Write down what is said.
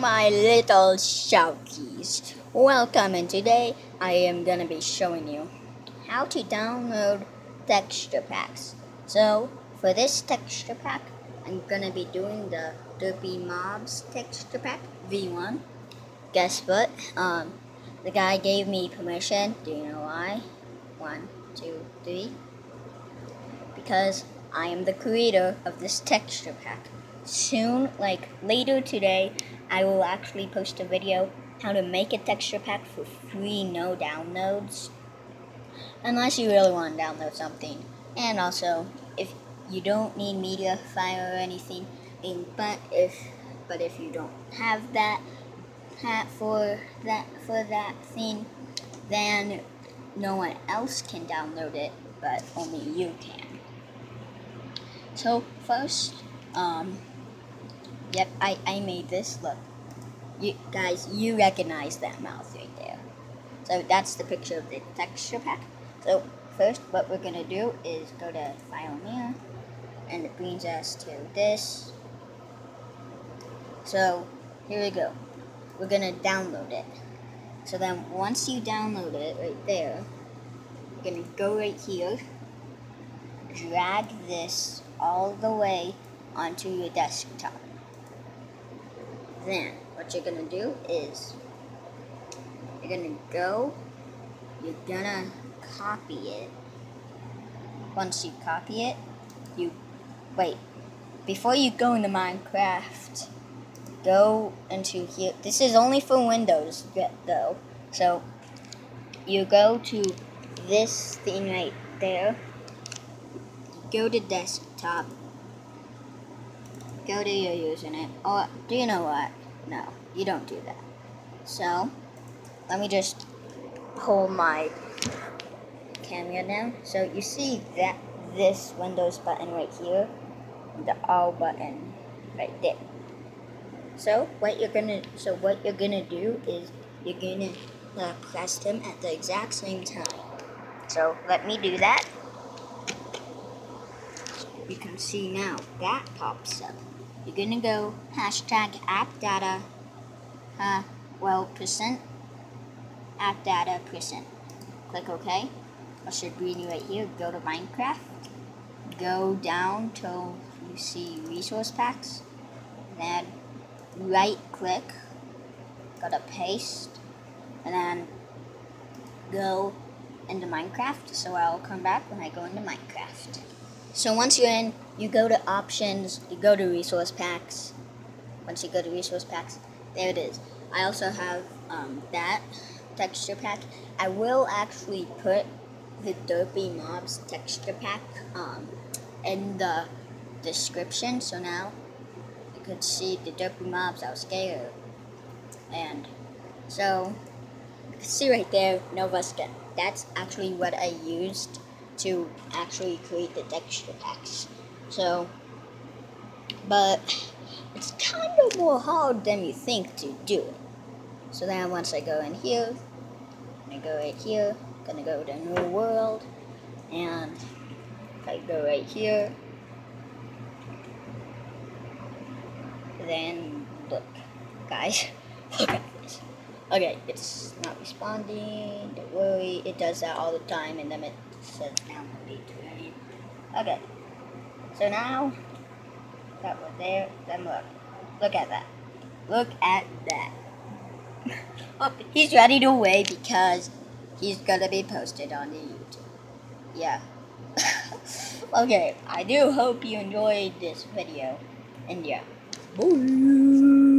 My little shouties welcome and today I am gonna be showing you how to download texture packs. So for this texture pack, I'm gonna be doing the Derpy Mobs texture pack V1. Guess what? Um, the guy gave me permission. Do you know why? One, two, three. Because I am the creator of this texture pack. Soon, like later today, I will actually post a video how to make a texture pack for free, no downloads. Unless you really want to download something. And also, if you don't need media file or anything, but if but if you don't have that hat for that for that thing, then no one else can download it, but only you can. So first, um, yep, I, I made this. Look, you guys, you recognize that mouth right there. So that's the picture of the texture pack. So first, what we're gonna do is go to File Mirror, and it brings us to this. So here we go. We're gonna download it. So then once you download it right there, you're gonna go right here, drag this all the way onto your desktop. Then what you're gonna do is you're gonna go, you're gonna copy it. Once you copy it, you wait. Before you go into Minecraft, go into here. This is only for Windows though. So you go to this thing right there. Go to desktop. Go to your username. Oh, do you know what? No, you don't do that. So let me just hold my camera down. So you see that this Windows button right here, the all button right there. So what you're gonna so what you're gonna do is you're gonna uh, press them at the exact same time. So let me do that. You can see now that pops up. You're gonna go hashtag app data, uh, well percent app data percent. Click OK. I should bring you right here. Go to Minecraft. Go down till you see resource packs. Then right click, go to paste, and then go into Minecraft. So I'll come back when I go into Minecraft. So once you're in, you go to options, you go to resource packs. Once you go to resource packs, there it is. I also have um, that texture pack. I will actually put the Derpy Mobs texture pack um, in the description. So now you could see the derpy mobs I was scared And so, you can see right there, Nova Skin. That's actually what I used to actually create the texture packs. So, but it's kind of more hard than you think to do it. So then once I go in here, I go right here, gonna go to New World, and I go right here, then look, guys, look at this. Okay, it's not responding, don't worry, it does that all the time, and then it says download it, Okay, so now, that was there, then look, look at that, look at that. oh, he's ready to wait because he's gonna be posted on the YouTube. Yeah. okay, I do hope you enjoyed this video, and yeah. Bye.